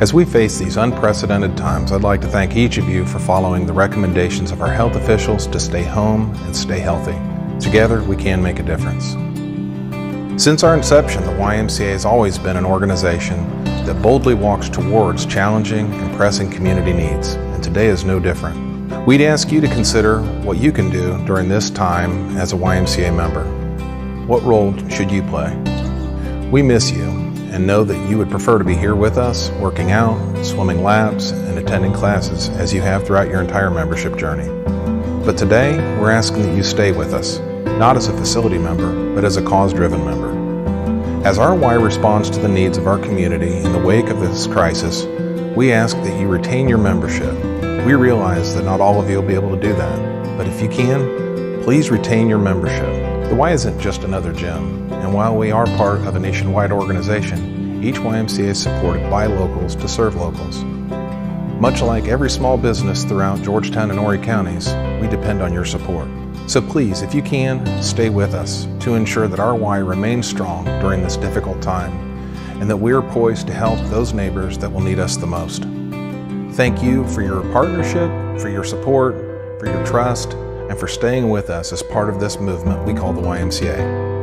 As we face these unprecedented times, I'd like to thank each of you for following the recommendations of our health officials to stay home and stay healthy. Together, we can make a difference. Since our inception, the YMCA has always been an organization that boldly walks towards challenging and pressing community needs, and today is no different. We'd ask you to consider what you can do during this time as a YMCA member. What role should you play? We miss you and know that you would prefer to be here with us, working out, swimming laps, and attending classes as you have throughout your entire membership journey. But today, we're asking that you stay with us, not as a facility member, but as a cause-driven member. As our Y responds to the needs of our community in the wake of this crisis, we ask that you retain your membership. We realize that not all of you will be able to do that, but if you can, please retain your membership. The Y isn't just another gym, and while we are part of a nationwide organization, each YMCA is supported by locals to serve locals. Much like every small business throughout Georgetown and Horry counties, we depend on your support. So please, if you can, stay with us to ensure that our Y remains strong during this difficult time and that we are poised to help those neighbors that will need us the most. Thank you for your partnership, for your support, for your trust, and for staying with us as part of this movement we call the YMCA.